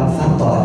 ban pháp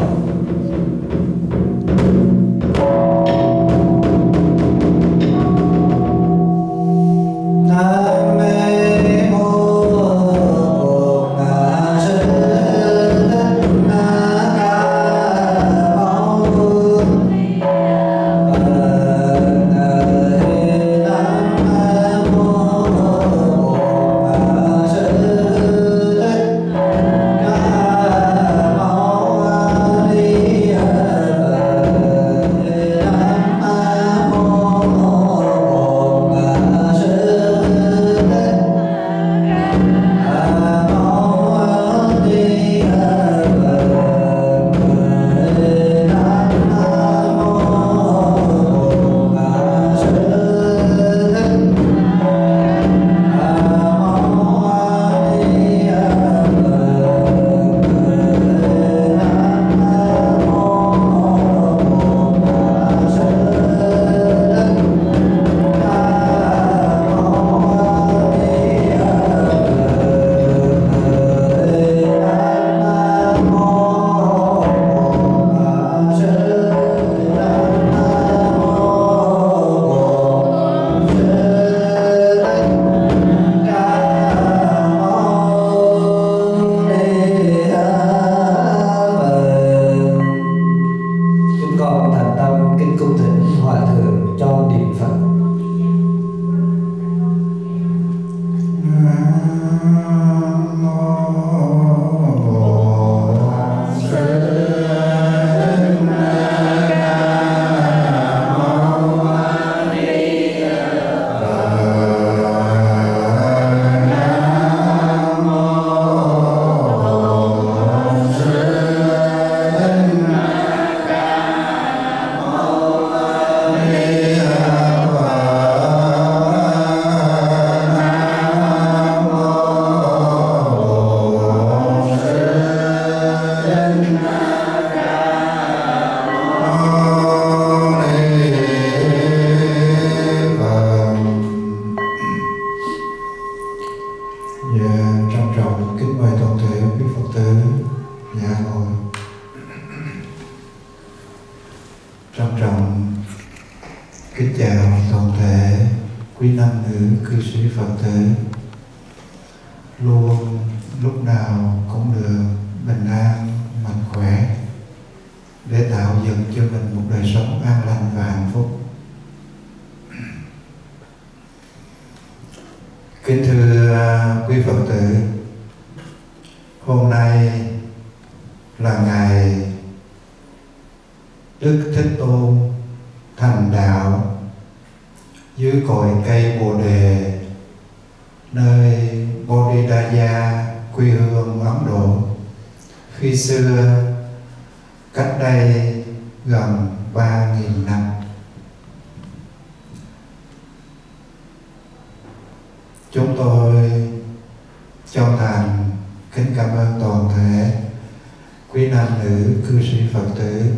thành đạo, dưới cội cây Bồ Đề, nơi Bodhidaya quê hương Ấn Độ khi xưa, cách đây gần 3.000 năm. Chúng tôi chân thành kính cảm ơn toàn thể quý nam nữ cư sĩ Phật tử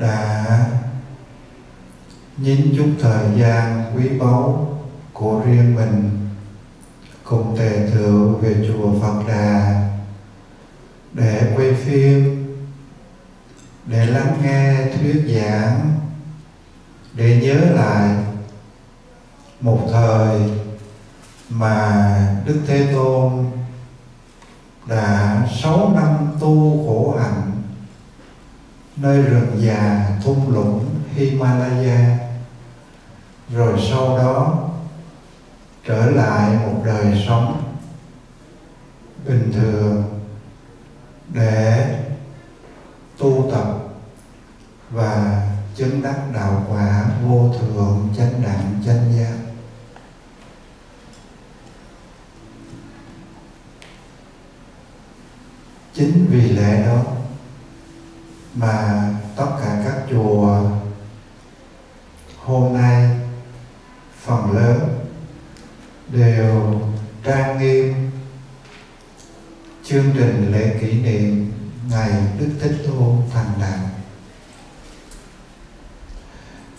đã nhín chút thời gian quý báu của riêng mình, cùng tề thượng về chùa Phật Đà, để quay phim, để lắng nghe thuyết giảng, để nhớ lại một thời mà Đức Thế Tôn đã sáu năm tu khổ hạnh nơi rừng già thung lũng Himalaya. Rồi sau đó trở lại một đời sống bình thường để tu tập và chứng đắc đạo quả vô thượng chánh đẳng chánh giác. Chính vì lẽ đó mà tất cả các chùa hôm nay phần lớn đều trang nghiêm chương trình lễ kỷ niệm ngày Đức Thích Tôn thành đạo.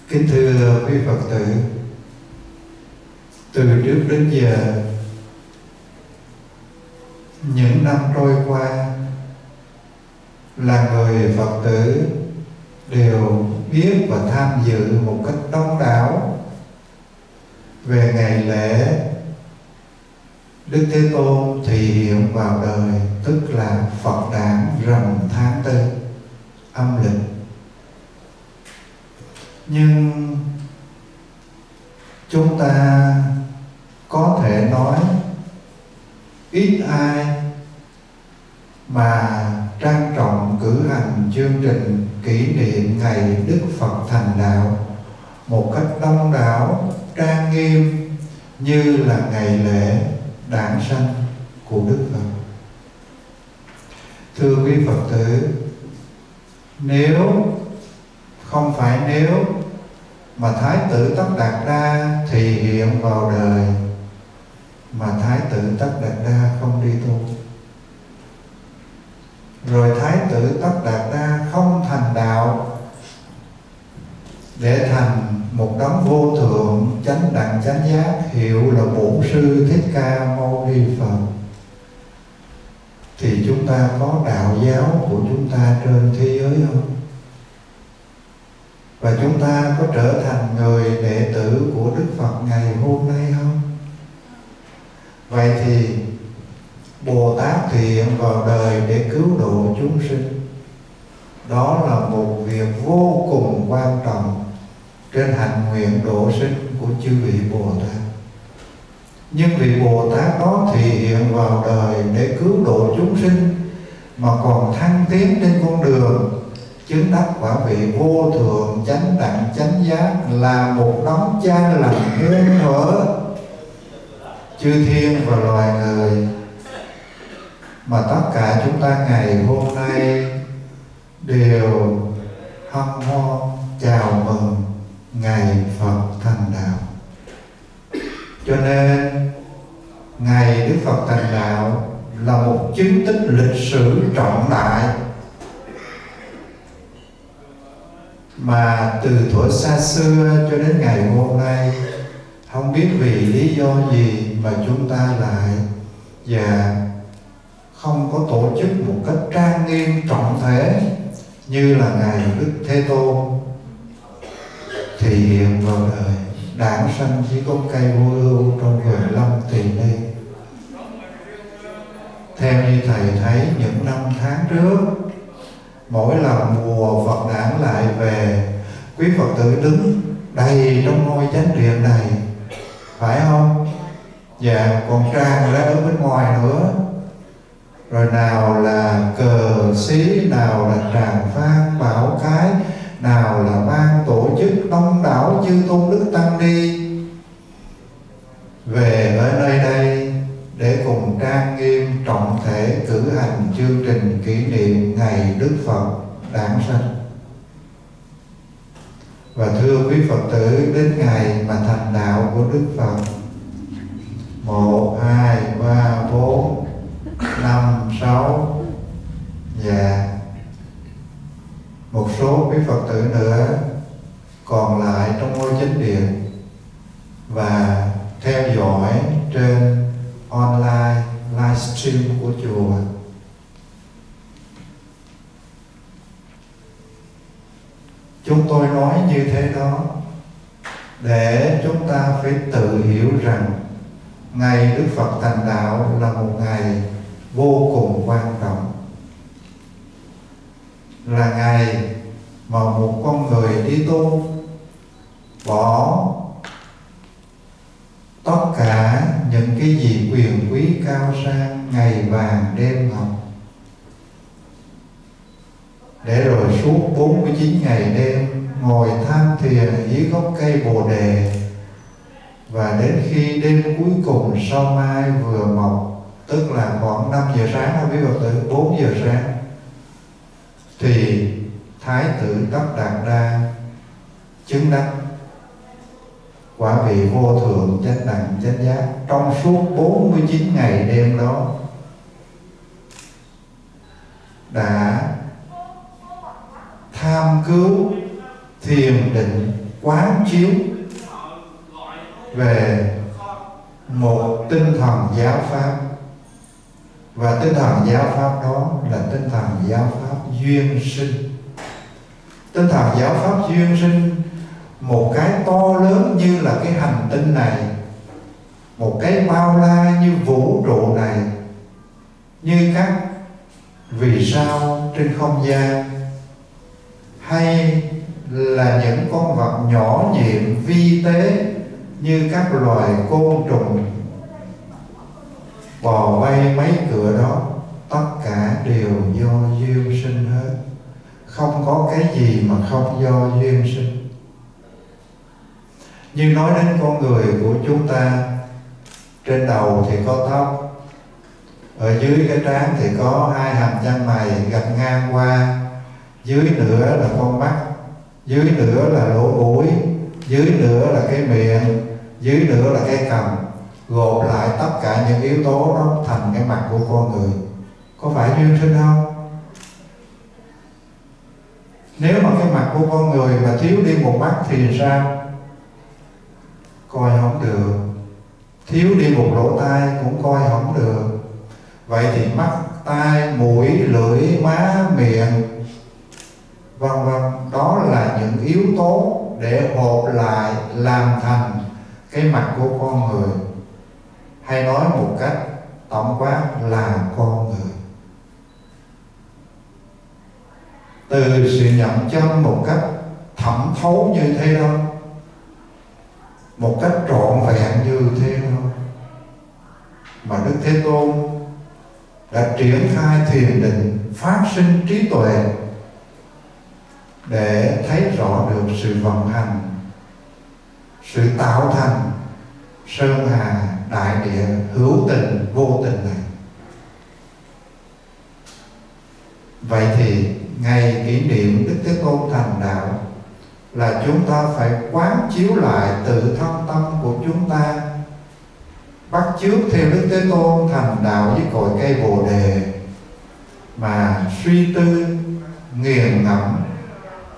Kính thưa quý Phật tử, từ trước đến giờ những năm trôi qua là người phật tử đều biết và tham dự một cách đông đảo về ngày lễ. Đức Thế Tôn thị hiện vào đời, tức là Phật đản rằm tháng tư, âm lịch. Nhưng chúng ta có thể nói ít ai mà trang trọng cử hành chương trình kỷ niệm ngày Đức Phật thành đạo một cách đông đảo trang nghiêm như là ngày lễ đản sanh của Đức Phật. Thưa quý Phật tử, nếu không phải nếu mà Thái tử Tất Đạt Đa thì hiện vào đời mà Thái tử Tất Đạt Đa không đi tu rồi Thái tử Tất Đạt Đa không thành đạo để thành một đấng vô thượng, chánh đẳng, chánh giác, hiệu là bổn sư thích ca mâu ni phật. Thì chúng ta có đạo giáo của chúng ta trên thế giới không? Và chúng ta có trở thành người đệ tử của đức phật ngày hôm nay không? Vậy thì bồ tát thiện vào đời để cứu độ chúng sinh đó là một việc vô cùng quan trọng trên hành nguyện độ sinh của chư vị Bồ Tát. Nhưng vị Bồ Tát đó thì hiện vào đời để cứu độ chúng sinh, mà còn thăng tiến trên con đường, chứng đắc quả vị vô thượng chánh đẳng chánh giác là một đấng cha lành muôn thuở chư thiên và loài người mà tất cả chúng ta ngày hôm nay đều hân hoan chào mừng ngày Phật thành đạo. Cho nên ngày Đức Phật thành đạo là một chứng tích lịch sử trọng đại. Mà từ thuở xa xưa cho đến ngày hôm nay, không biết vì lý do gì mà chúng ta lại và không có tổ chức một cách trang nghiêm, trọng thể như là ngày Đức Thế Tôn, thì hiện vào đời đảng sanh chỉ có cây vô ưu trong vườn lâm tỳ ni. Theo như thầy thấy, những năm tháng trước, mỗi lần mùa Phật đản lại về, quý Phật tử đứng đầy trong ngôi chánh điện này, phải không? Dạ còn tràn ra ở bên ngoài nữa rồi nào là cờ xí, nào là tràng phan bảo cái, nào là ban tổ chức đông đảo chư tôn đức tăng ni về ở nơi đây, để cùng trang nghiêm trọng thể cử hành chương trình kỷ niệm ngày Đức Phật đản sanh. Và thưa quý Phật tử, đến ngày mà thành đạo của Đức Phật, một, hai, ba, bốn, năm sáu và một số quý phật tử nữa còn lại trong ngôi chính điện và theo dõi trên online livestream của chùa. Chúng tôi nói như thế đó để chúng ta phải tự hiểu rằng ngày đức phật thành đạo là một ngày vô cùng quan trọng. Là ngày mà một con người đi tu, bỏ tất cả những cái gì quyền quý cao sang ngày vàng đêm hồng. Để rồi suốt 49 ngày đêm ngồi tham thiền dưới gốc cây bồ đề, và đến khi đêm cuối cùng sau mai vừa mọc tức là khoảng 5 giờ sáng hay quý Phật tử 4 giờ sáng, thì thái tử tất đạt đa chứng đắc quả vị vô thượng chánh đẳng chánh giác trong suốt 49 ngày đêm đó đã tham cứu thiền định quán chiếu về một tinh thần giáo pháp và tinh thần giáo pháp đó là tinh thần giáo pháp duyên sinh. Tinh thần giáo pháp duyên sinh, một cái to lớn như là cái hành tinh này, một cái bao la như vũ trụ này, như các vì sao trên không gian, hay là những con vật nhỏ nhiệm vi tế như các loài côn trùng bò bay mấy cửa đó, tất cả đều do duyên sinh hết. Không có cái gì mà không do duyên sinh. Nhưng nói đến con người của chúng ta, trên đầu thì có tóc, ở dưới cái trán thì có hai hàm chân mày gập ngang qua, dưới nữa là con mắt, dưới nữa là lỗ mũi, dưới nữa là cái miệng, dưới nữa là cái cằm gộp lại tất cả những yếu tố đó thành cái mặt của con người. Có phải duyên sinh không? Nếu mà cái mặt của con người mà thiếu đi một mắt thì sao? Coi không được. Thiếu đi một lỗ tai cũng coi không được. Vậy thì mắt, tai, mũi, lưỡi, má, miệng, vân vân, đó là những yếu tố để hộp lại làm thành cái mặt của con người hay nói một cách tổng quát là con người. Từ sự nhận chân một cách thẩm thấu như thế đó, một cách trọn vẹn như thế đó, mà đức thế tôn đã triển khai thiền định, phát sinh trí tuệ để thấy rõ được sự vận hành, sự tạo thành sơn hà đại địa hữu tình, vô tình này. Vậy thì ngày kỷ niệm đức thế tôn thành đạo là chúng ta phải quán chiếu lại tự thân tâm của chúng ta, bắt chước theo đức thế tôn thành đạo với cội cây bồ đề, mà suy tư, nghiền ngẫm,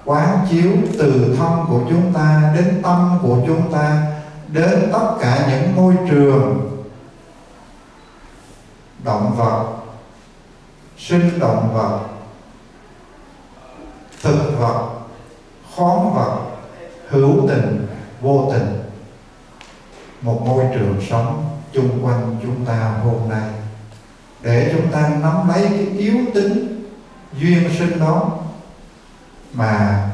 quán chiếu từ thân của chúng ta đến tâm của chúng ta đến tất cả những môi trường động vật, sinh động vật, thực vật, khoáng vật, hữu tình, vô tình. Một môi trường sống chung quanh chúng ta hôm nay. Để chúng ta nắm lấy cái yếu tính duyên sinh đó mà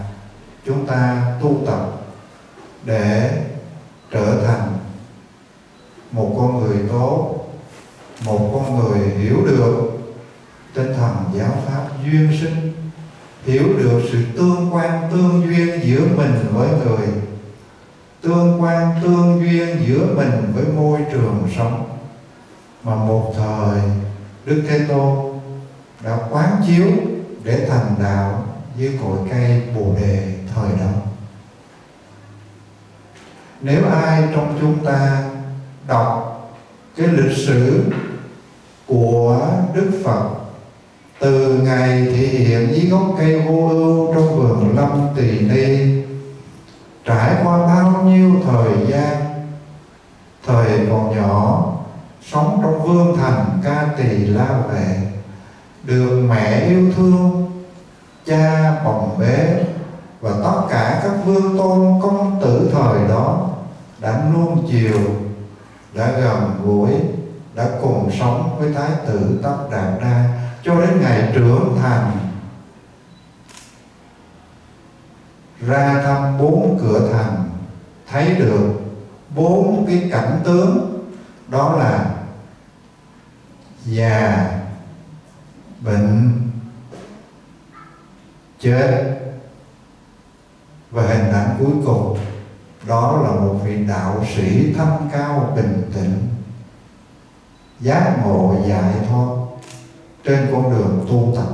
chúng ta tu tập để trở thành một con người tốt, một con người hiểu được tinh thần giáo pháp duyên sinh, hiểu được sự tương quan, tương duyên giữa mình với người, tương quan, tương duyên giữa mình với môi trường sống. Mà một thời, đức thế tôn đã quán chiếu để thành đạo dưới cội cây bồ đề thời đó nếu ai trong chúng ta đọc cái lịch sử của đức phật, từ ngày thị hiện dưới gốc cây vô ưu trong vườn lâm tỳ ni, trải qua bao nhiêu thời gian, thời còn nhỏ, sống trong vương thành ca tỳ la vệ được mẹ yêu thương, cha bồng bế và tất cả các vương tôn công tử thời đó đã nuông chiều, đã gần gũi, đã cùng sống với thái tử tóc đạt đa cho đến ngày trưởng thành. Ra thăm bốn cửa thành, thấy được bốn cái cảnh tướng, đó là già, bệnh, chết và hình ảnh cuối cùng đó là một vị đạo sĩ thanh cao bình tĩnh, giác ngộ giải thoát trên con đường tu tập.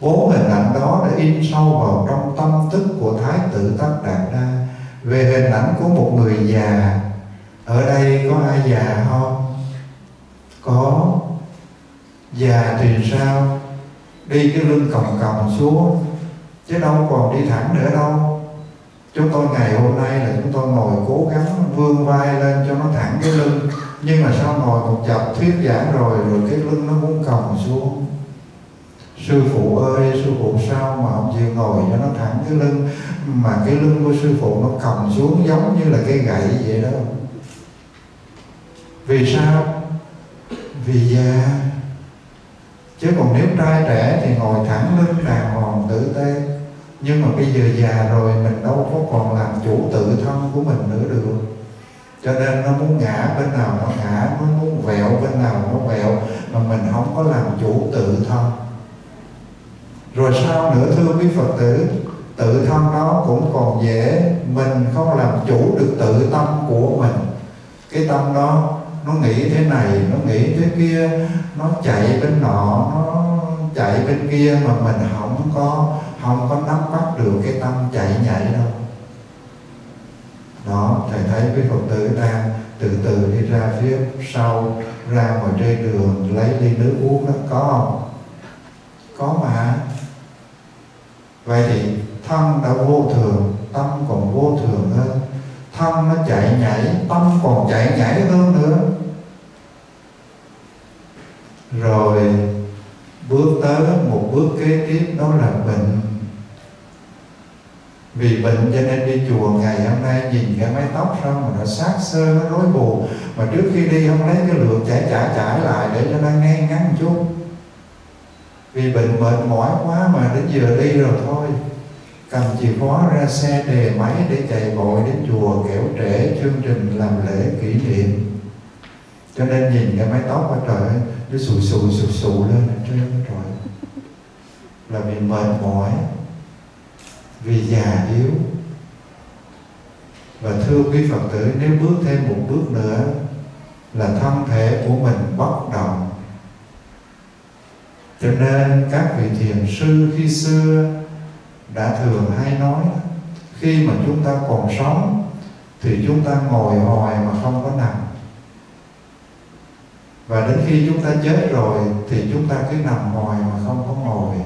Bốn hình ảnh đó đã in sâu vào trong tâm thức của thái tử tất đạt đa. Về hình ảnh của một người già, ở đây có ai già không? Có. Già thì sao? Đi cái lưng còng còng xuống, chứ đâu còn đi thẳng nữa đâu chúng tôi ngày hôm nay là chúng tôi ngồi cố gắng vươn vai lên cho nó thẳng cái lưng. Nhưng mà sau ngồi một chập thuyết giảng rồi rồi cái lưng nó muốn còng xuống. Sư phụ ơi, sư phụ sao mà ông chịu ngồi cho nó thẳng cái lưng? Mà cái lưng của sư phụ nó còng xuống giống như là cái gậy vậy đó. Vì sao? Vì già chứ còn nếu trai trẻ thì ngồi thẳng lưng đàng hoàng tử tế nhưng mà bây giờ già rồi, mình đâu có còn làm chủ tự thân của mình nữa được. Cho nên nó muốn ngã bên nào nó ngã, nó muốn vẹo bên nào nó vẹo, mà mình không có làm chủ tự thân. Rồi sao nữa, thưa quý phật tử? Tự thân đó cũng còn dễ, mình không làm chủ được tự tâm của mình. Cái tâm đó, nó nghĩ thế này, nó nghĩ thế kia, nó chạy bên nọ, nó chạy bên kia mà mình không có không có nắm bắt được cái tâm chạy nhảy đâu. Đó, thầy thấy quý phật tử đang từ từ đi ra phía sau, ra ngoài trên đường, lấy ly nước uống đó, có không? Có mà. Vậy thì thân đã vô thường, tâm còn vô thường hơn. Thân nó chạy nhảy, tâm còn chạy nhảy hơn nữa. Rồi, bước tới một bước kế tiếp, đó là bệnh vì bệnh cho nên đi chùa ngày hôm nay nhìn cái mái tóc xong mà nó sát sơ nó rối bù. Mà trước khi đi không lấy cái lược chải chải chải lại để cho nó ngay ngắn một chút. Vì bệnh mệt mỏi quá mà đến giờ đi rồi thôi. Cầm chìa khóa ra xe đề máy để chạy vội đến chùa kẻo trễ chương trình làm lễ kỷ niệm. Cho nên nhìn cái mái tóc ở trời, nó sụ sụ sụ sụ lên ở trên trời. Là vì mệt mỏi vì già yếu. Và thưa quý phật tử, nếu bước thêm một bước nữa là thân thể của mình bất động. Cho nên các vị thiền sư khi xưa đã thường hay nói khi mà chúng ta còn sống thì chúng ta ngồi hoài mà không có nằm. Và đến khi chúng ta chết rồi thì chúng ta cứ nằm hoài mà không có ngồi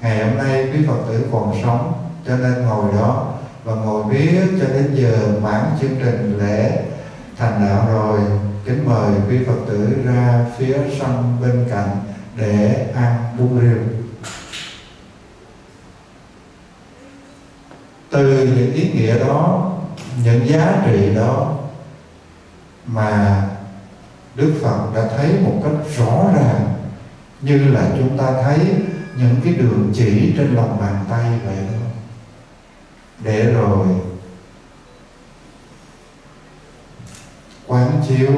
ngày hôm nay quý phật tử còn sống, cho nên ngồi đó và ngồi biết cho đến giờ mãn chương trình lễ thành đạo rồi. Kính mời quý phật tử ra phía sân bên cạnh để ăn bún riêu. Từ những ý nghĩa đó, những giá trị đó mà Đức Phật đã thấy một cách rõ ràng như là chúng ta thấy những cái đường chỉ trên lòng bàn tay vậy đó để rồi quán chiếu,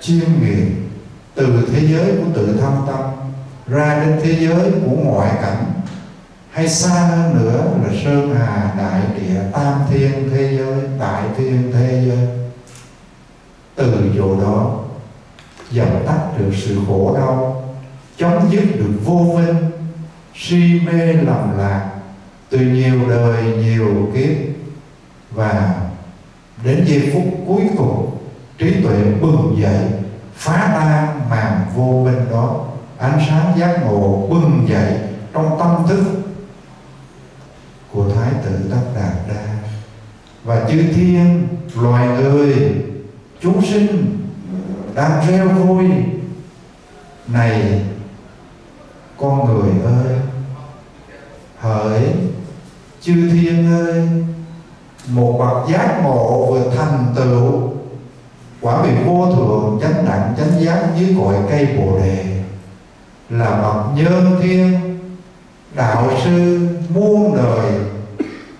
chiêm nghiệm từ thế giới của tự thâm tâm ra đến thế giới của ngoại cảnh. Hay xa hơn nữa là sơn hà đại địa, tam thiên thế giới, đại thiên thế giới. Từ chỗ đó, dập tắt được sự khổ đau chấm dứt được vô minh si mê lầm lạc từ nhiều đời, nhiều kiếp. Và đến giây phút cuối cùng, trí tuệ bừng dậy, phá tan màn vô minh đó. Ánh sáng giác ngộ bừng dậy trong tâm thức của thái tử tất đạt đa. Và chư thiên loài người, chúng sinh đang reo vui, này con người ơi. Hỡi chư thiên ơi, một bậc giác ngộ vừa thành tựu, quả vị vô thượng chánh đẳng, chánh giác dưới cội cây bồ đề, là bậc nhân thiên, đạo sư muôn đời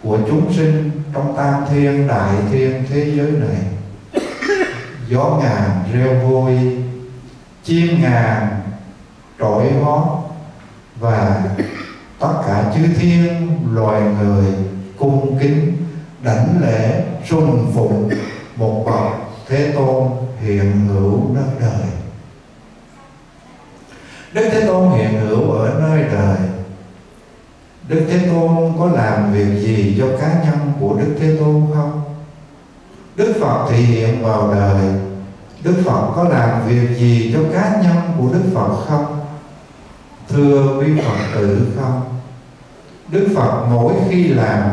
của chúng sinh trong tam thiên, đại thiên thế giới này. Gió ngàn reo vui chim ngàn trỗi hót và tất cả chư thiên loài người cung kính đảnh lễ sùng phụng một bậc thế tôn hiện hữu nơi đời. Đức thế tôn hiện hữu ở nơi đời. Đức thế tôn có làm việc gì cho cá nhân của đức thế tôn không? Đức phật thị hiện vào đời. Đức phật có làm việc gì cho cá nhân của đức phật không? Thưa quý phật tử không? Đức phật mỗi khi làm,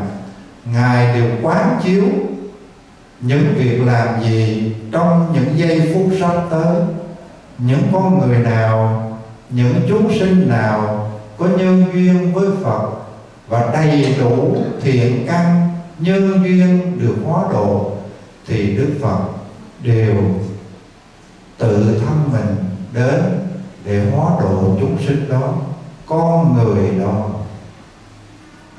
ngài đều quán chiếu những việc làm gì trong những giây phút sắp tới. Những con người nào, những chúng sinh nào có nhân duyên với phật và đầy đủ thiện căn, nhân duyên được hóa độ, thì đức phật đều tự thân mình đến để hóa độ chúng sinh đó, con người đó.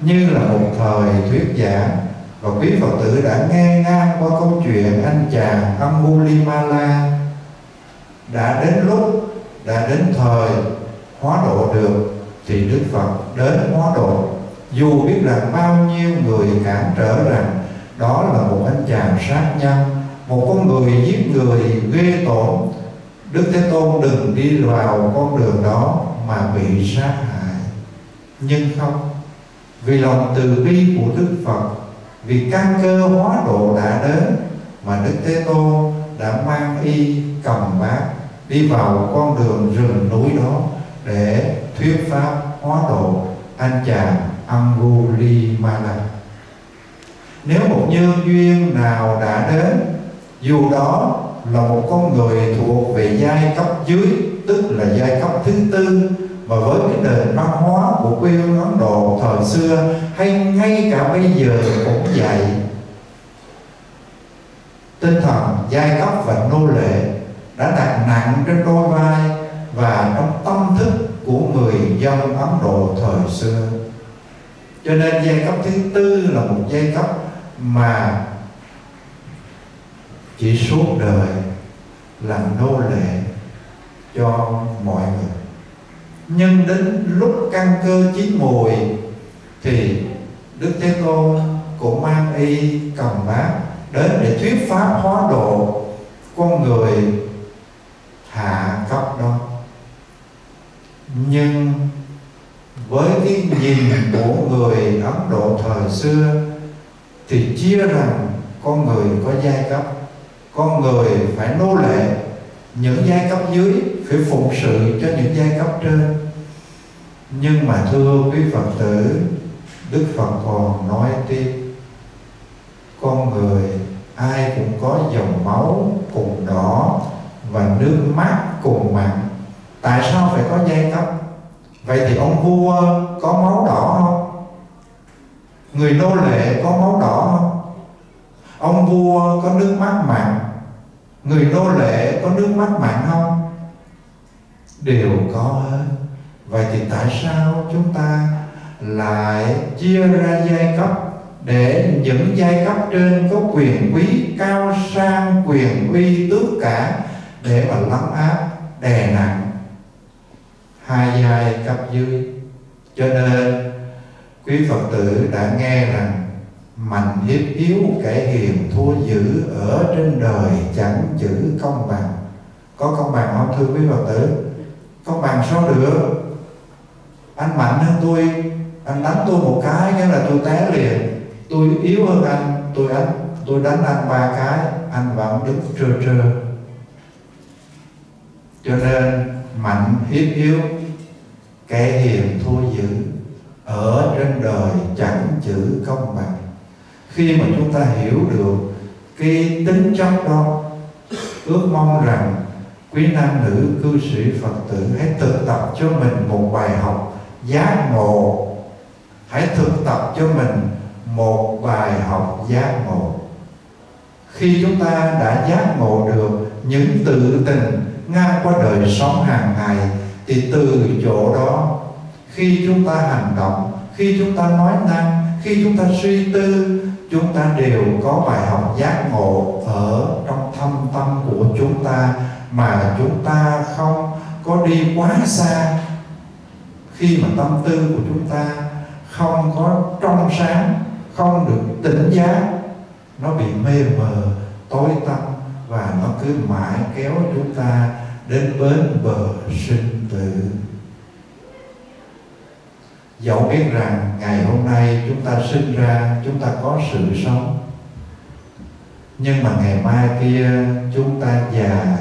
Như là một thời thuyết giảng, và quý phật tử đã nghe ngang qua câu chuyện anh chàng Amulimala đã đến lúc, đã đến thời hóa độ được, thì Đức Phật đến hóa độ. Dù biết rằng bao nhiêu người cản trở rằng đó là một anh chàng sát nhân, một con người giết người ghê tổn Đức Thế Tôn đừng đi vào con đường đó mà bị sát hại. Nhưng không, vì lòng từ bi của Đức Phật, vì căn cơ hóa độ đã đến mà Đức Thế Tôn đã mang y cầm bát đi vào con đường rừng núi đó để thuyết pháp hóa độ anh chàng Angulimala. Nếu một nhân duyên nào đã đến, dù đó là một con người thuộc về giai cấp dưới, tức là giai cấp thứ tư. Và với cái nền văn hóa của quê hương Ấn Độ thời xưa, hay ngay cả bây giờ cũng vậy. Tinh thần giai cấp và nô lệ đã đặt nặng trên đôi vai và trong tâm thức của người dân Ấn Độ thời xưa. Cho nên giai cấp thứ tư là một giai cấp mà chỉ suốt đời làm nô lệ cho mọi người. Nhưng đến lúc căn cơ chín mùi thì đức thế tôn cũng mang y cầm bát đến để thuyết pháp hóa độ con người hạ cấp đó. Nhưng với cái nhìn của người ấn độ thời xưa thì chia rằng con người có giai cấp con người phải nô lệ những giai cấp dưới, phải phụng sự cho những giai cấp trên. Nhưng mà thưa quý phật tử, đức phật còn nói tiếp, con người ai cũng có dòng máu cùng đỏ và nước mắt cùng mặn. Tại sao phải có giai cấp? Vậy thì ông vua có máu đỏ không? Người nô lệ có máu đỏ không? Ông vua có nước mắt mặn. Người nô lệ có nước mắt mặn không? Đều có hết. Vậy thì tại sao chúng ta lại chia ra giai cấp? Để những giai cấp trên có quyền quý cao sang quyền uy tước cả để mà lấn áp đè nặng hai giai cấp dưới. Cho nên, quý phật tử đã nghe rằng mạnh hiếp yếu kẻ hiền thua dữ ở trên đời chẳng chữ công bằng. Có công bằng không, thưa quý phật tử? Công bằng sao được? Anh mạnh hơn tôi, anh đánh tôi một cái, nghĩa là tôi té liền. Tôi yếu hơn anh, tôi đánh tôi đánh anh ba cái, anh vẫn đứng trơ trơ. Cho nên, mạnh hiếp yếu kẻ hiền thua dữ ở trên đời chẳng chữ công bằng khi mà chúng ta hiểu được cái tính chất đó, ước mong rằng quý nam nữ, cư sĩ phật tử hãy thực tập cho mình một bài học giác ngộ. Hãy thực tập cho mình một bài học giác ngộ. Khi chúng ta đã giác ngộ được những tự tình ngang qua đời sống hàng ngày, thì từ chỗ đó, khi chúng ta hành động, khi chúng ta nói năng, khi chúng ta suy tư chúng ta đều có bài học giác ngộ ở trong thâm tâm của chúng ta, mà chúng ta không có đi quá xa. Khi mà tâm tư của chúng ta không có trong sáng, không được tỉnh giác nó bị mê mờ, tối tăm và nó cứ mãi kéo chúng ta đến bến bờ sinh tử dẫu biết rằng ngày hôm nay chúng ta sinh ra, chúng ta có sự sống. Nhưng mà ngày mai kia, chúng ta già,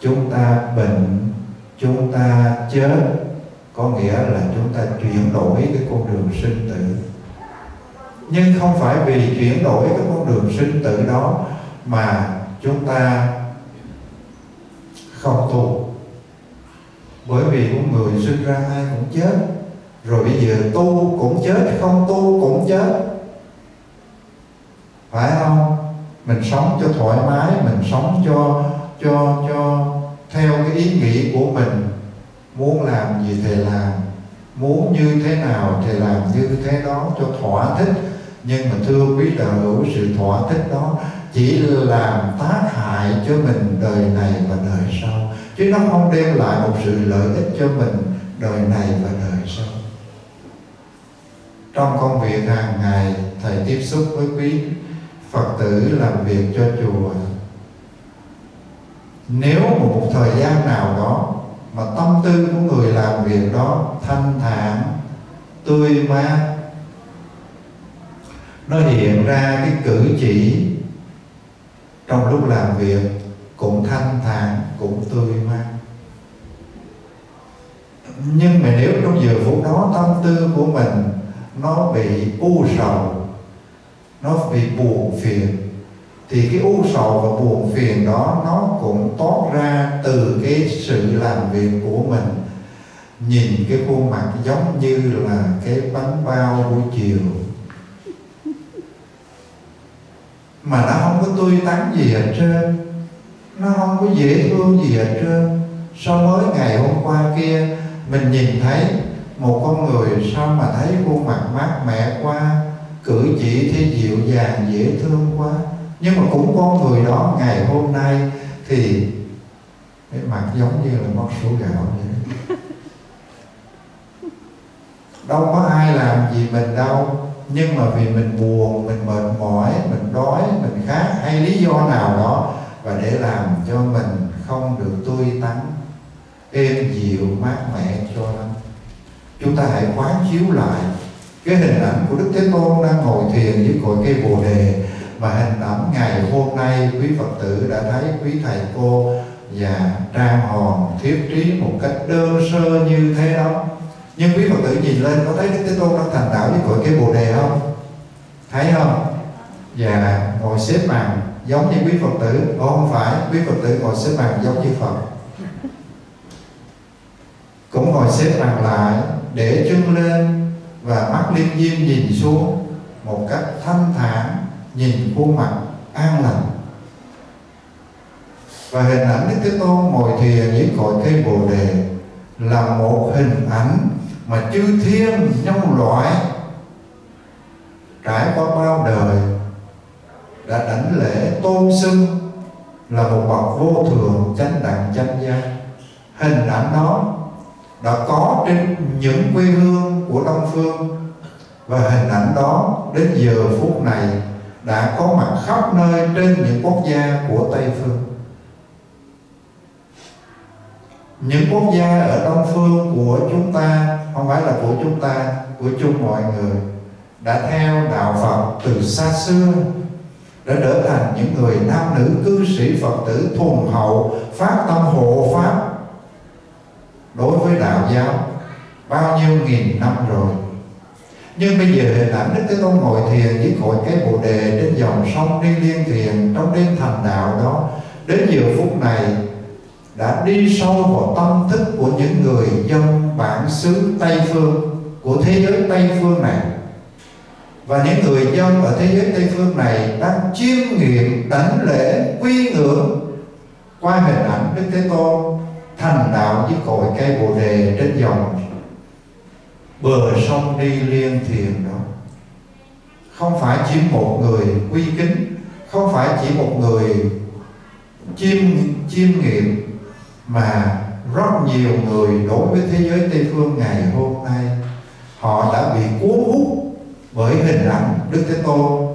chúng ta bệnh, chúng ta chết. Có nghĩa là chúng ta chuyển đổi cái con đường sinh tử. Nhưng không phải vì chuyển đổi cái con đường sinh tử đó mà chúng ta không tu. Bởi vì con người sinh ra ai cũng chết rồi bây giờ tu cũng chết không? Tu cũng chết. Phải không? Mình sống cho thoải mái, mình sống cho cho cho theo cái ý nghĩ của mình. Muốn làm gì thì làm. Muốn như thế nào thì làm như thế đó cho thỏa thích. Nhưng mà thưa quý đạo hữu, sự thỏa thích đó chỉ làm tác hại cho mình đời này và đời sau. Chứ nó không đem lại một sự lợi ích cho mình đời này và đời sau trong công việc hàng ngày, thầy tiếp xúc với quý phật tử làm việc cho chùa. Nếu một thời gian nào đó mà tâm tư của người làm việc đó thanh thản, tươi mát, nó hiện ra cái cử chỉ trong lúc làm việc cũng thanh thản, cũng tươi mát. Nhưng mà nếu trong giờ phút đó tâm tư của mình nó bị u sầu, nó bị buồn phiền, thì cái u sầu và buồn phiền đó nó cũng toát ra từ cái sự làm việc của mình. Nhìn cái khuôn mặt giống như là cái bánh bao buổi chiều. Mà nó không có tươi tắn gì hết trơn, nó không có dễ thương gì hết trơn. So với ngày hôm qua kia, mình nhìn thấy một con người sao mà thấy khuôn mặt mát mẻ quá cử chỉ thế dịu dàng dễ thương quá. Nhưng mà cũng con người đó ngày hôm nay thì cái mặt giống như là mất số gạo vậy đâu có ai làm gì mình đâu nhưng mà vì mình buồn mình mệt mỏi mình đói mình khát hay lý do nào đó và để làm cho mình không được tươi tắn êm dịu mát mẻ cho lắm chúng ta hãy quán chiếu lại cái hình ảnh của đức thế tôn đang ngồi thiền dưới cội cây bồ đề. Và hình ảnh ngày hôm nay, quý phật tử đã thấy quý thầy cô và trang hòn thiết trí một cách đơn sơ như thế đó. Nhưng quý phật tử nhìn lên có thấy đức thế tôn đang thành đạo với cội cây bồ đề không? Thấy không? Và ngồi xếp bằng giống như quý phật tử. Ồ, không phải, quý phật tử ngồi xếp bằng giống như phật. Cũng ngồi xếp bằng lại để chân lên và mắt liên diêm nhìn xuống một cách thanh thản, nhìn khuôn mặt an lành. Và hình ảnh Đức Thế Tôn ngồi thiền dưới cội cây Bồ đề là một hình ảnh mà chư thiên nhân loại trải qua bao đời đã đảnh lễ tôn xưng là một bậc vô thường chánh đẳng chánh giác. Hình ảnh đó đã có trên những quê hương của đông phương. Và hình ảnh đó đến giờ phút này đã có mặt khắp nơi trên những quốc gia của tây phương. Những quốc gia ở đông phương của chúng ta, không phải là của chúng ta, của chung mọi người, đã theo đạo phật từ xa xưa, đã trở thành những người nam nữ cư sĩ phật tử thuần hậu, phát tâm hộ pháp đối với đạo giáo, bao nhiêu nghìn năm rồi. Nhưng bây giờ hình ảnh Đức Thế Tôn ngồi thiền với cội cái bồ đề trên dòng sông đi liên thiền trong đêm thành đạo đó, đến giờ phút này đã đi sâu vào tâm thức của những người dân bản xứ Tây Phương, của thế giới Tây Phương này. Và những người dân ở thế giới Tây Phương này đang chiêm nghiệm đảnh lễ quy ngưỡng qua hình ảnh Đức Thế Tôn thành đạo với cội cây bồ đề trên dòng. Bờ sông đi liên thiền đó. Không phải chỉ một người quy kính, không phải chỉ một người chiêm chiêm nghiệm, mà rất nhiều người đối với thế giới tây phương ngày hôm nay, họ đã bị cuốn hút bởi hình ảnh đức thế tôn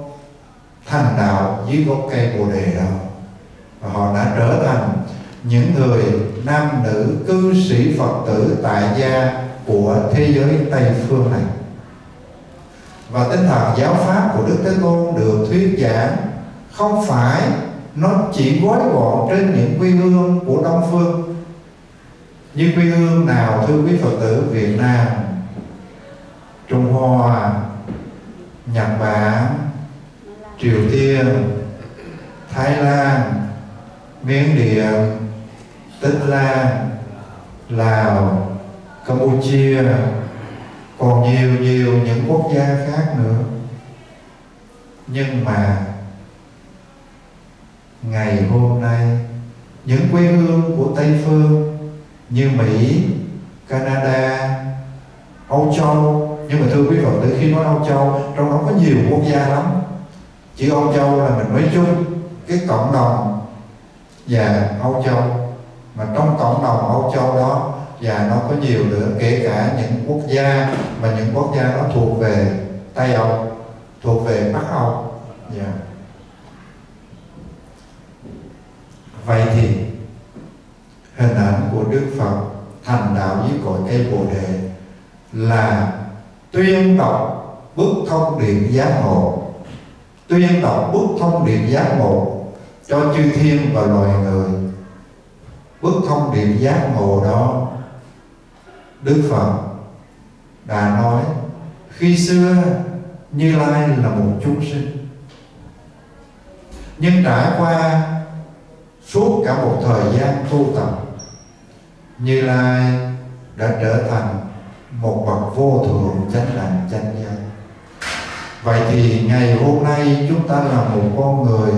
thành đạo dưới gốc cây bồ đề đó. Và họ đã trở thành những người nam nữ cư sĩ phật tử tại gia của thế giới tây phương này. Và tinh thần giáo pháp của đức thế tôn được thuyết giảng không phải nó chỉ gói gọn trên những quê hương của đông phương. Như quê hương nào, thưa quý phật tử, việt nam, trung hoa, Nhật Bản, Triều Tiên, Thái Lan, Miến Điện Tích Lan Lào Campuchia còn nhiều nhiều những quốc gia khác nữa. Nhưng mà ngày hôm nay những quê hương của Tây phương như Mỹ, Canada, Âu Châu nhưng mà thưa quý Phật tử khi nói Âu Châu trong đó có nhiều quốc gia lắm. Chỉ Âu Châu là mình nói chung cái cộng đồng và Âu Châu mà trong cộng đồng Âu Châu đó, và nó có nhiều nữa, kể cả những quốc gia mà những quốc gia đó thuộc về Tây Âu, thuộc về Bắc Âu. Yeah. vậy thì, hình ảnh của Đức Phật thành đạo dưới cội cây Bồ đề là tuyên đọc bức thông điệp giác ngộ. Tuyên đọc bức thông điệp giác ngộ cho chư thiên và loài người bức thông điệp giác ngộ đó, Đức Phật đã nói, khi xưa, Như Lai là một chúng sinh. Nhưng trải qua suốt cả một thời gian tu tập, Như Lai đã trở thành một bậc vô thượng chánh đẳng chánh giác. Vậy thì ngày hôm nay chúng ta là một con người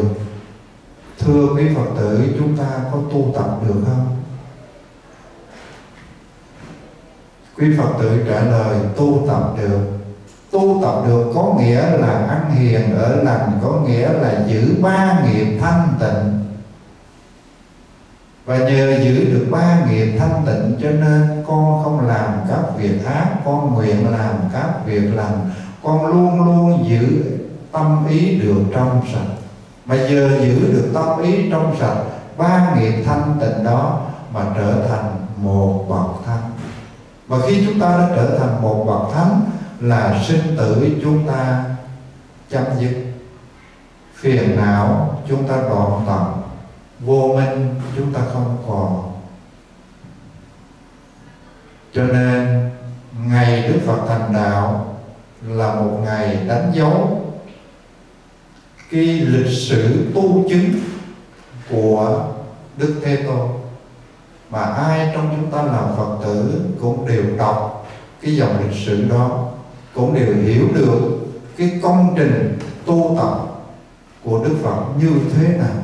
thưa quý phật tử, chúng ta có tu tập được không? Quý phật tử trả lời, tu tập được. Tu tập được có nghĩa là ăn hiền, ở lành có nghĩa là giữ ba nghiệp thanh tịnh. Và nhờ giữ được ba nghiệp thanh tịnh cho nên con không làm các việc ác, con nguyện làm các việc lành. Con luôn luôn giữ tâm ý được trong sạch mà giờ giữ được tâm ý trong sạch, ba nghiệp thanh tịnh đó mà trở thành một bậc thánh. Và khi chúng ta đã trở thành một bậc thánh là sinh tử chúng ta chấm dứt. Phiền não chúng ta đoạn tận, vô minh chúng ta không còn. Cho nên, ngày đức phật thành đạo là một ngày đánh dấu cái lịch sử tu chứng của đức thế tôn. Mà ai trong chúng ta làm phật tử cũng đều đọc cái dòng lịch sử đó, cũng đều hiểu được cái công trình tu tập của đức phật như thế nào.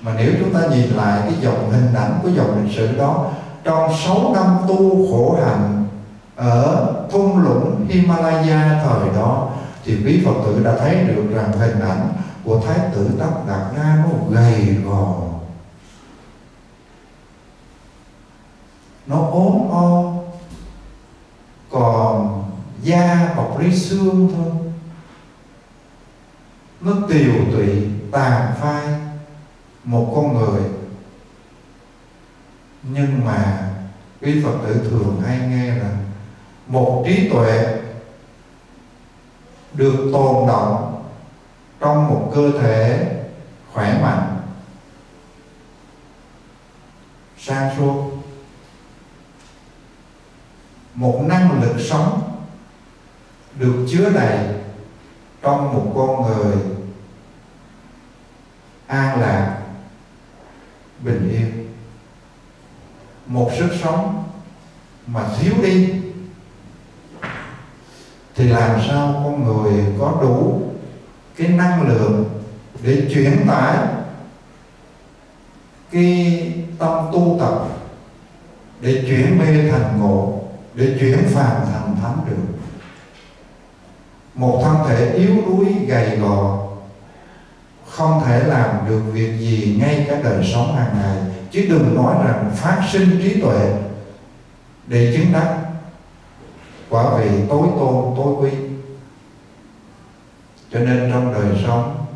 Mà nếu chúng ta nhìn lại cái dòng hình ảnh của dòng lịch sử đó, trong 6 năm tu khổ hạnh ở thung lũng Himalaya thời đó thì quý Phật tử đã thấy được rằng hình ảnh của Thái tử tóc Đạt na nó gầy gò. Nó ốm o. Còn da bọc lấy xương thôi. Nó tiều tụy, tàn phai một con người. Nhưng mà quý phật tử thường hay nghe là một trí tuệ được tồn động trong một cơ thể khỏe mạnh sang suốt. Một năng lực sống được chứa đầy trong một con người an lạc, bình yên. Một sức sống mà thiếu đi thì làm sao con người có đủ cái năng lượng để chuyển tải cái tâm tu tập để chuyển mê thành ngộ, để chuyển phàm thành thánh được? Một thân thể yếu đuối, gầy gò, không thể làm được việc gì ngay cả đời sống hàng ngày. Chứ đừng nói rằng phát sinh trí tuệ để chứng đắc quả vị tối tôn, tối quý. Cho nên trong đời sống,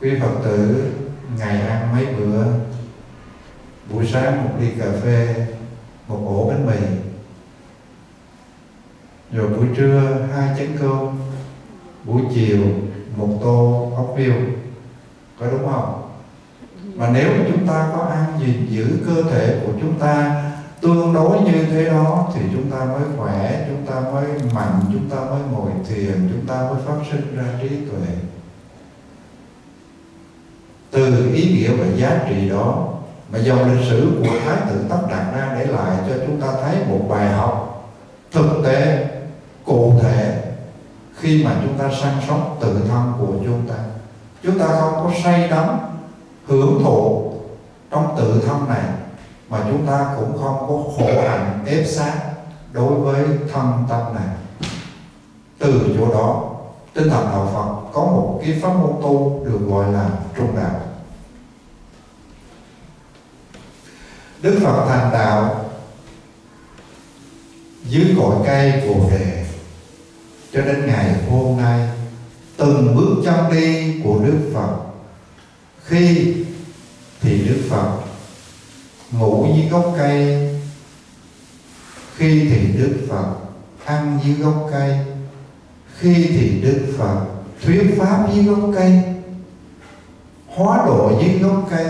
quý phật tử, ngày ăn mấy bữa, buổi sáng một ly cà phê, một ổ bánh mì, rồi buổi trưa hai chén cơm, buổi chiều một tô ốc biêu có đúng không? Mà nếu chúng ta có ăn gìn giữ cơ thể của chúng ta tương đối như thế đó thì chúng ta mới khỏe, chúng ta mới mạnh, chúng ta mới ngồi thiền, chúng ta mới phát sinh ra trí tuệ. Từ ý nghĩa và giá trị đó mà dòng lịch sử của thái tử tất đạt ra để lại cho chúng ta thấy một bài học thực tế, cụ thể khi mà chúng ta săn sóc tự thân của chúng ta. Chúng ta không có say đắm, hưởng thụ trong tự thân này mà chúng ta cũng không có khổ hạnh ép sát đối với thân tâm này. Từ chỗ đó, tinh thần đạo Phật có một cái pháp môn tu được gọi là trung đạo. Đức Phật thành đạo dưới cội cây bồ đề. Cho đến ngày hôm nay, từng bước chân đi của Đức Phật, khi thì Đức Phật ngủ dưới gốc cây. Khi thì Đức Phật ăn dưới gốc cây. Khi thì Đức Phật thuyết pháp dưới gốc cây. Hóa độ dưới gốc cây.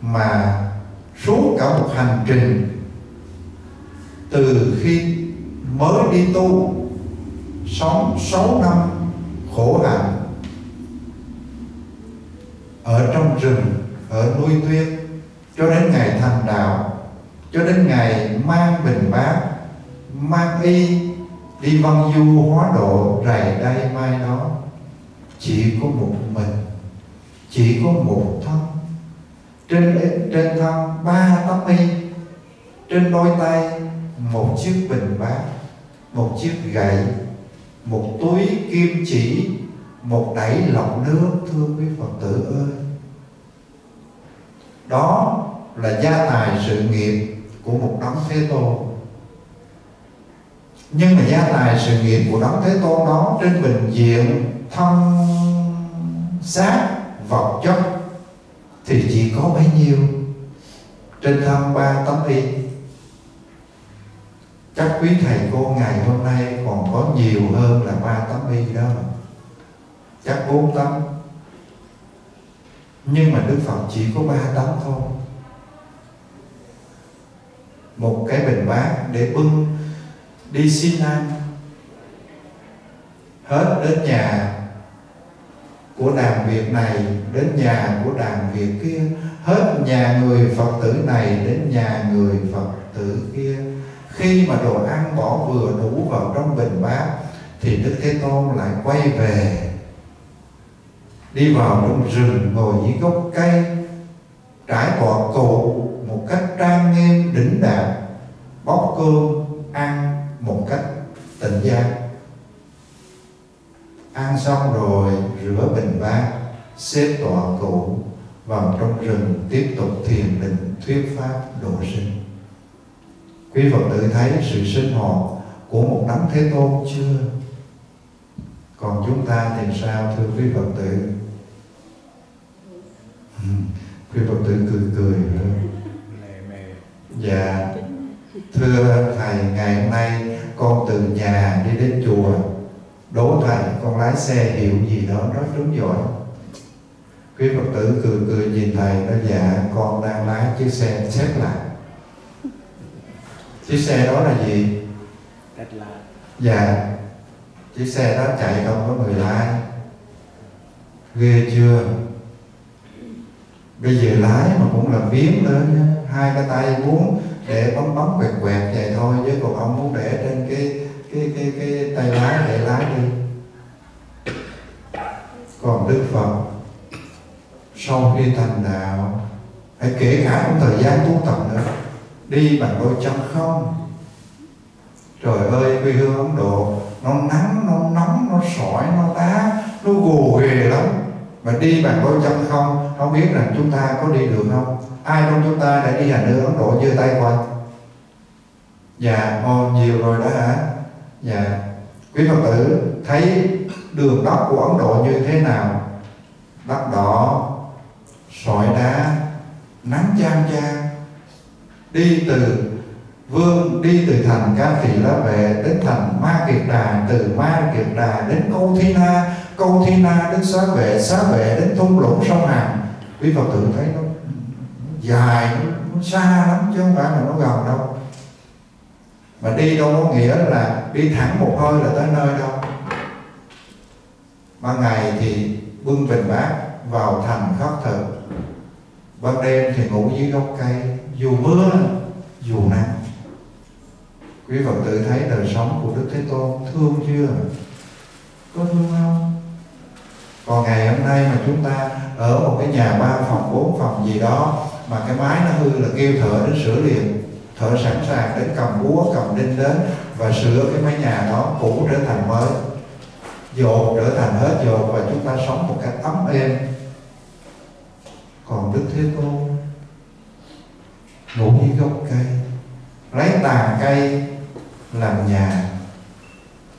Mà suốt cả một hành trình, từ khi mới đi tu, sống 6 năm khổ hạnh, ở trong rừng, ở nuôi tuyết cho đến ngày thành đạo, cho đến ngày mang bình bát, mang y đi văn du hóa độ rày đây mai đó, chỉ có một mình, chỉ có một thân. Trên trên thân ba tấm y, trên đôi tay một chiếc bình bát, một chiếc gậy, một túi kim chỉ, một đẩy lọc nước, thưa quý phật tử ơi đó là gia tài sự nghiệp của một đấng thế tôn. Nhưng mà gia tài sự nghiệp của đấng thế tôn đó trên bình diện thân xác, vật chất thì chỉ có bấy nhiêu trên thân ba tấm y. Chắc quý thầy cô ngày hôm nay còn có nhiều hơn là ba tấm y đó. Chắc bốn tấm nhưng mà đức phật chỉ có ba tấm thôi. Một cái bình bát để bưng đi xin ăn hết đến nhà của đàn Việt này đến nhà của đàn Việt kia. Hết nhà người Phật tử này đến nhà người Phật tử kia. Khi mà đồ ăn bỏ vừa đủ vào trong bình bát, thì Đức Thế Tôn lại quay về đi vào trong rừng ngồi dưới gốc cây, trải bọ cụ một cách trang nghiêm, đỉnh đạt bóc cơm, ăn một cách tình giác. Ăn xong rồi, rửa bình bát, xếp tọa cụ vào trong rừng tiếp tục thiền định thuyết pháp độ sinh. Quý phật tử thấy sự sinh hoạt của một đấng thế tôn chưa? Còn chúng ta thì sao, thưa quý phật tử? Quý phật tử cười cười. Nữa dạ thưa thầy ngày hôm nay con từ nhà đi đến chùa. Đố thầy con lái xe hiệu gì đó nói đúng giỏi. Quý phật tử cười cười nhìn thầy nói dạ con đang lái chiếc xe xếp lại chiếc xe đó là gì? Dạ chiếc xe đó chạy không có người lái. Ghê chưa bây giờ lái mà cũng là biếm lên hai cái tay muốn để bấm bấm quẹt quẹt vậy thôi, chứ còn ông muốn để trên cái cái cái cái tay lái để lái đi. Còn đức phật, sau khi thành đạo, hãy kể cả trong thời gian tu tập nữa, đi bằng đôi chân không. Trời ơi, quê hương ấn độ, nó nắng, nó nóng, nó sỏi, nó đá nó gồ ghề lắm mà đi bằng đôi chân không không biết rằng chúng ta có đi được không? Ai trong chúng ta đã đi hành hương ấn độ giơ tay coi dạ ồ nhiều rồi đó hả? Dạ. Quý phật tử, thấy đường đất của ấn độ như thế nào? Đất đỏ, sỏi đá, nắng chang chang. Đi từ vương, đi từ thành ca phì la vệ đến thành ma kiệt đà, từ ma kiệt đà đến câu thi na câu thi na đến xá vệ xá vệ đến thung lũng sông hàn. Quý phật tử thấy nó dài nó, nó xa lắm chứ không phải là nó gần đâu. Mà đi đâu có nghĩa là đi thẳng một hơi là tới nơi đâu. Ban ngày thì bưng bình bát vào thành khóc thực. Ban đêm thì ngủ dưới gốc cây dù mưa dù nắng. Quý phật tử thấy đời sống của đức thế tôn thương chưa? Có thương không? Còn ngày hôm nay mà chúng ta ở một cái nhà ba phòng, bốn phòng gì đó, mà cái mái nó hư là kêu thợ đến sửa liền. Thợ sẵn sàng đến cầm búa, cầm đinh đến và sửa cái mái nhà đó cũ trở thành mới. Dột trở thành hết dột và chúng ta sống một cách ấm êm. Còn đức thế tôn, ngủ dưới gốc cây, lấy tàn cây làm nhà,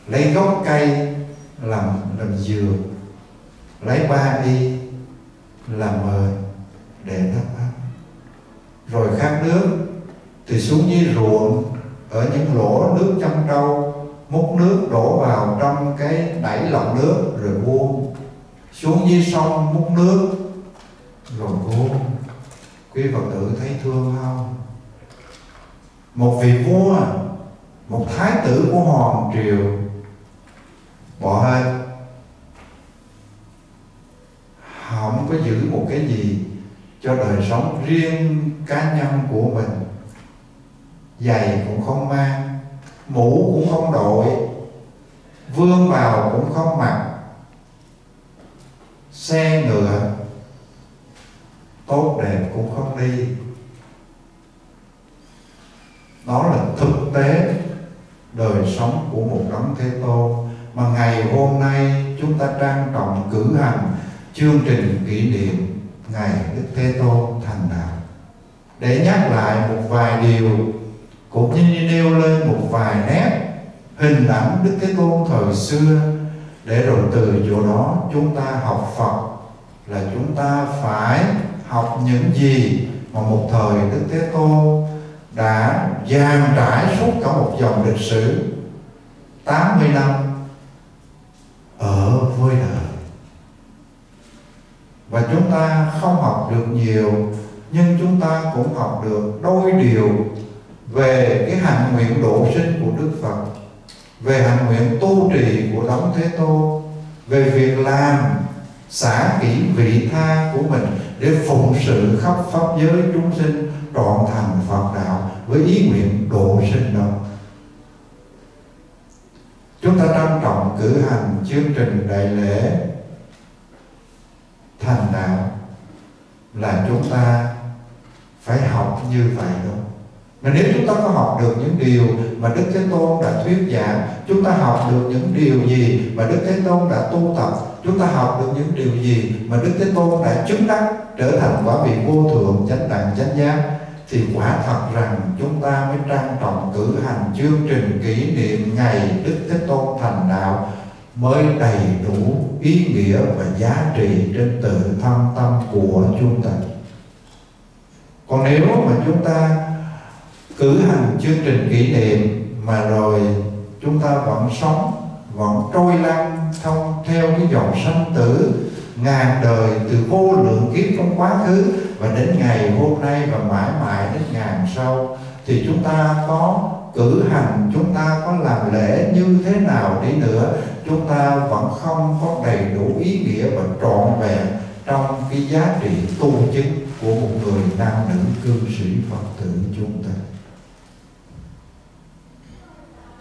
lấy gốc cây làm làm giường lấy ba y làm mời để thắp ấm rồi khát nước thì xuống dưới ruộng, ở những lỗ nước trong trâu, múc nước đổ vào trong cái đẩy lọc nước rồi buông. Xuống dưới sông múc nước, rồi buông. Quý phật tử thấy thương không? Một vị vua, một thái tử của hoàng triều, bỏ hết. Không có giữ một cái gì cho đời sống riêng cá nhân của mình. Giày cũng không mang, mũ cũng không đội, vương vào cũng không mặc, xe ngựa tốt đẹp cũng không đi. Đó là thực tế đời sống của một đấng thế tôn. Mà ngày hôm nay chúng ta trang trọng cử hành chương trình kỷ niệm ngày đức thế tôn thành đạo. Để nhắc lại một vài điều, cũng như nêu lên một vài nét hình ảnh đức thế tôn thời xưa, để rồi từ chỗ đó chúng ta học phật là chúng ta phải học những gì mà một thời đức thế tôn đã dàn trải suốt cả một dòng lịch sử 80 năm ở với đời và chúng ta không học được nhiều, nhưng chúng ta cũng học được đôi điều về cái hạnh nguyện độ sinh của Đức Phật, về hạnh nguyện tu trì của Đấng Thế Tôn, về việc làm, xả kỹ vị tha của mình để phụng sự khắp pháp giới chúng sinh trọn thành Phật đạo với ý nguyện độ sinh đó. Chúng ta trân trọng cử hành chương trình đại lễ thành đạo là chúng ta phải học như vậy thôi. mà nếu chúng ta có học được những điều mà Đức Thế Tôn đã thuyết giảng, Chúng ta học được những điều gì mà Đức Thế Tôn đã tu tập, Chúng ta học được những điều gì mà Đức Thế Tôn đã chứng đắc Trở thành quả vị vô thượng chánh đẳng chánh giác, Thì quả thật rằng chúng ta mới trang trọng cử hành chương trình kỷ niệm ngày Đức Thế Tôn thành đạo Mới đầy đủ ý nghĩa và giá trị trên tự thân tâm của chúng ta. Còn nếu mà chúng ta cử hành chương trình kỷ niệm mà rồi chúng ta vẫn sống, vẫn trôi lăn không theo cái dòng sanh tử ngàn đời từ vô lượng kiếp trong quá khứ và đến ngày hôm nay và mãi mãi đến ngàn sau, thì chúng ta có cử hành, chúng ta có làm lễ như thế nào đi nữa chúng ta vẫn không có đầy đủ ý nghĩa và trọn vẹn trong cái giá trị tu chứng của một người nam nữ cư sĩ phật tử chúng ta.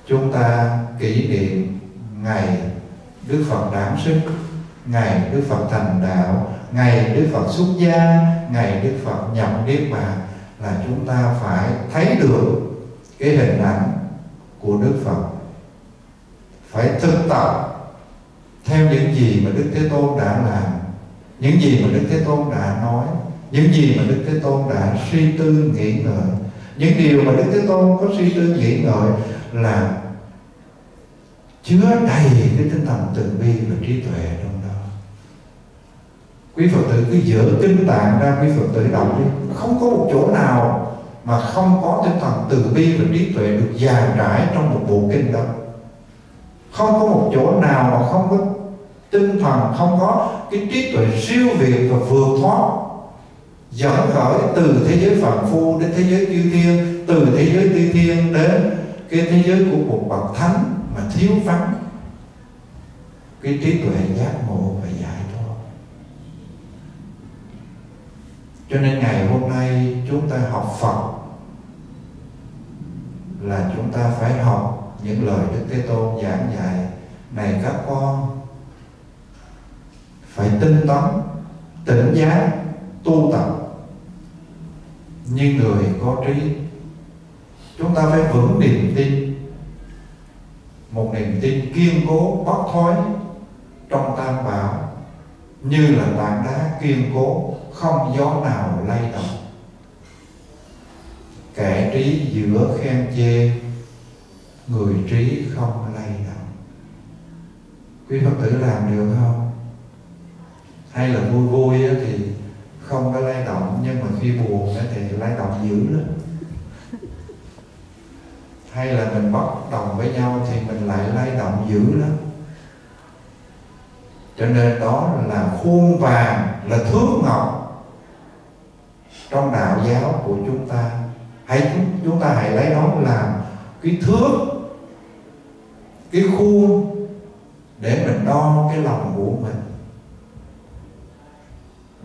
Chúng ta kỷ niệm ngày Đức Phật đản sinh, ngày Đức Phật thành đạo, ngày Đức Phật xuất gia, ngày Đức Phật nhập niết bàn là chúng ta phải thấy được cái hình ảnh của Đức Phật phải thực tập theo những gì mà Đức Thế Tôn đã làm, những gì mà Đức Thế Tôn đã nói, những gì mà Đức Thế Tôn đã suy tư nghĩ ngợi. Những điều mà Đức Thế Tôn có suy tư nghĩ ngợi là chứa đầy cái tinh thần từ bi và trí tuệ trong đó. Quý phật tử cứ dỡ kinh tạng ra, quý phật tử đọc đi. Không có một chỗ nào mà không có tinh thần từ bi và trí tuệ được dàn trải trong một bộ kinh đó không có một chỗ nào mà không có tinh thần, không có cái trí tuệ siêu việt và vượt thoát. Dẫn khởi từ thế giới phạm phu đến thế giới chư thiên, từ thế giới chư thiên đến cái thế giới của một bậc thánh mà thiếu vắng. Cái trí tuệ giác ngộ và giải thoát. Cho nên ngày hôm nay chúng ta học Phật là chúng ta phải học những lời Đức Thế Tôn giảng dạy, này các con, phải tinh tấn, tỉnh giác, tu tập. Như người có trí, chúng ta phải vững niềm tin. Một niềm tin kiên cố, bất thối trong tam bảo, như là tảng đá kiên cố, không gió nào lay động. Kẻ trí giữa khen chê người trí không lay động. Quý phật tử làm được không? Hay là vui vui thì không có lay động nhưng mà khi buồn thì lay động dữ lắm. Hay là mình bất đồng với nhau thì mình lại lay động dữ lắm. Cho nên đó là khuôn vàng là thước ngọc trong đạo giáo của chúng ta. Hãy chúng, chúng ta hãy lấy nó làm cái thước cái khuôn để mình đo cái lòng của mình,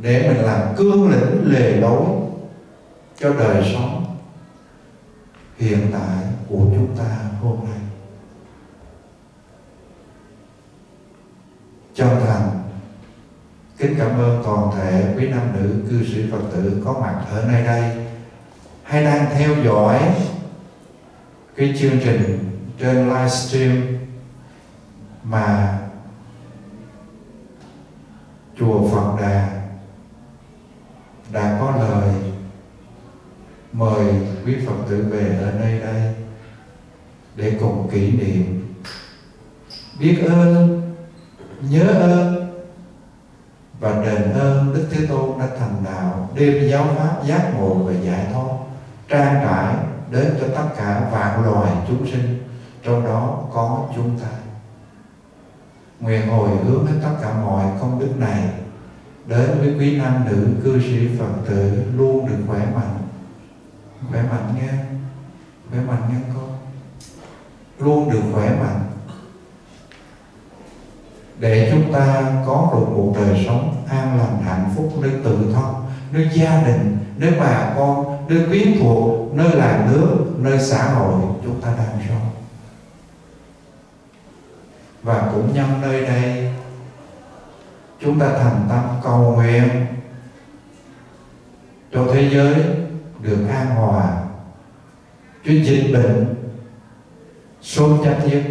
để mình làm cương lĩnh lề lối cho đời sống hiện tại của chúng ta hôm nay. Chân thành kính cảm ơn toàn thể quý nam nữ cư sĩ phật tử có mặt ở nơi đây, hay đang theo dõi cái chương trình trên livestream mà chùa Phật Đà đã có lời mời quý Phật tử về ở nơi đây để cùng kỷ niệm. Biết ơn, nhớ ơn và đền ơn Đức Thế Tôn đã thành đạo, đem giáo pháp giác ngộ và giải thoát, trang trải đến cho tất cả vạn loài chúng sinh trong đó có chúng ta. Nguyện hồi hướng hết tất cả mọi công đức này, đến với quý nam nữ cư sĩ phật tử luôn được khỏe mạnh. Khỏe mạnh nghe khỏe mạnh nghe con. Luôn được khỏe mạnh. Để chúng ta có được một đời sống an lành, hạnh phúc, nơi tự thân, nơi gia đình, nơi bà con, nơi quyến thuộc, nơi làng nước, nơi xã hội, chúng ta đang sống và cũng nhân nơi đây, chúng ta thành tâm cầu nguyện cho thế giới được an hòa, cho dịch bệnh sớm chấm dứt,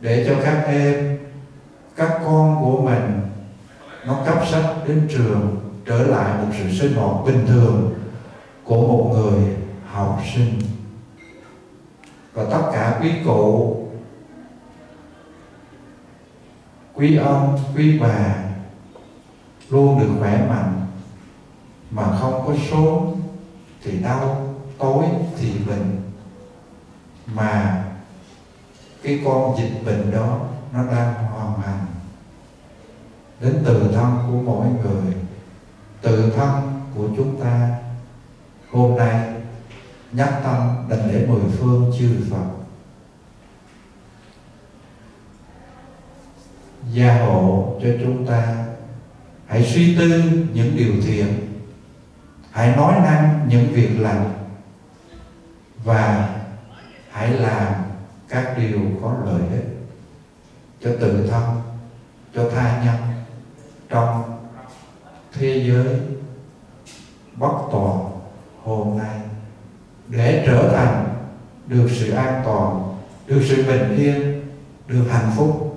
để cho các em, các con của mình nó cấp sách đến trường, trở lại một sự sinh hoạt bình thường của một người học sinh. Và tất cả quý cụ quý ông quý bà luôn được khỏe mạnh, mà không có số thì đau, tối thì bệnh. Mà cái con dịch bệnh đó, nó đang hoàn hành. Đến từ thân của mỗi người, từ thân của chúng ta, hôm nay nhắc tâm đảnh lễ mười phương chư Phật. Gia hộ cho chúng ta. Hãy suy tư những điều thiện. Hãy nói năng những việc lành. Và hãy làm các điều có lợi ích cho tự thân, cho tha nhân trong thế giới bất toàn hôm nay. Để trở thành được sự an toàn, được sự bình yên, được hạnh phúc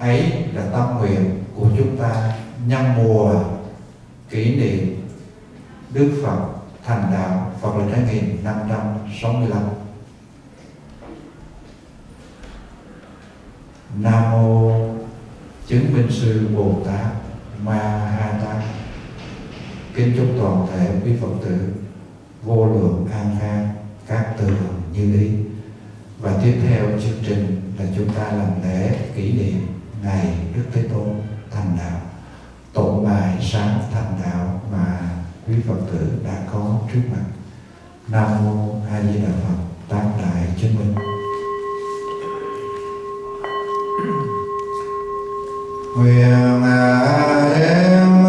ấy là tâm nguyện của chúng ta nhân mùa kỷ niệm Đức Phật thành đạo Phật lịch 2565 Nam mô chứng minh sư Bồ Tát Ma Ha Tát. Kính chúc toàn thể quý Phật tử vô lượng an khang các tường như ý. Và tiếp theo chương trình là chúng ta làm lễ kỷ niệm ngày Đức Thế Tôn thành đạo, tụng bài sáng thành đạo mà quý Phật tử đã có trước mặt. Nam mô A Di Đà Phật. Tam đại chứng minh. Nguyện đem